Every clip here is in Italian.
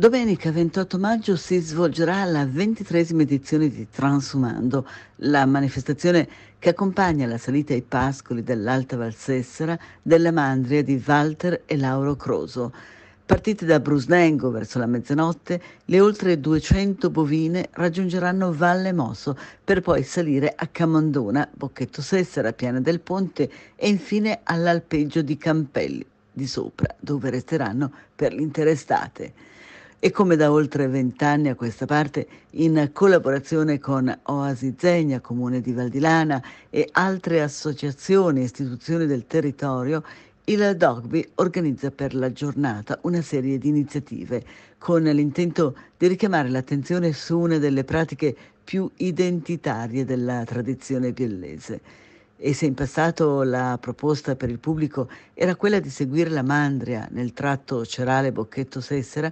Domenica 28 maggio si svolgerà la ventitresima edizione di Transumando, la manifestazione che accompagna la salita ai pascoli dell'Alta Valsessera della Mandria di Walter e Lauro Croso. Partite da Brusnengo verso la mezzanotte, le oltre 200 bovine raggiungeranno Valle Mosso per poi salire a Camondona, Bocchetto Sessera, Piana del Ponte e infine all'alpeggio di Campelli di sopra, dove resteranno per l'intera estate e come da oltre vent'anni a questa parte, in collaborazione con Oasi Zegna, Comune di Valdilana e altre associazioni e istituzioni del territorio, il Dogby organizza per la giornata una serie di iniziative con l'intento di richiamare l'attenzione su una delle pratiche più identitarie della tradizione biellese. E se in passato la proposta per il pubblico era quella di seguire la mandria nel tratto Cerale Bocchetto Sessera,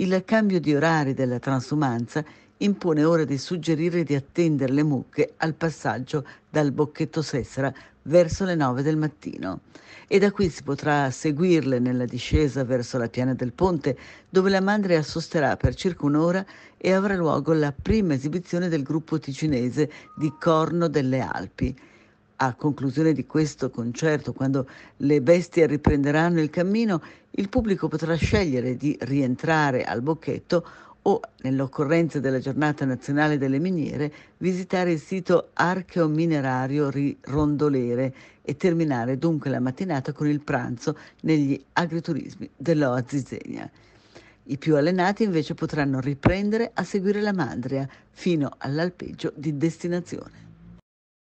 il cambio di orari della transumanza impone ora di suggerire di attendere le mucche al passaggio dal Bocchetto Sessera verso le 9 del mattino. E da qui si potrà seguirle nella discesa verso la piana del ponte dove la mandria sosterà per circa un'ora e avrà luogo la prima esibizione del gruppo ticinese di Corno delle Alpi a conclusione di questo concerto, quando le bestie riprenderanno il cammino, il pubblico potrà scegliere di rientrare al bocchetto o, nell'occorrenza della giornata nazionale delle miniere, visitare il sito archeominerario Rondolere e terminare dunque la mattinata con il pranzo negli agriturismi dell'Oa Zizegna. I più allenati invece potranno riprendere a seguire la mandria fino all'alpeggio di destinazione.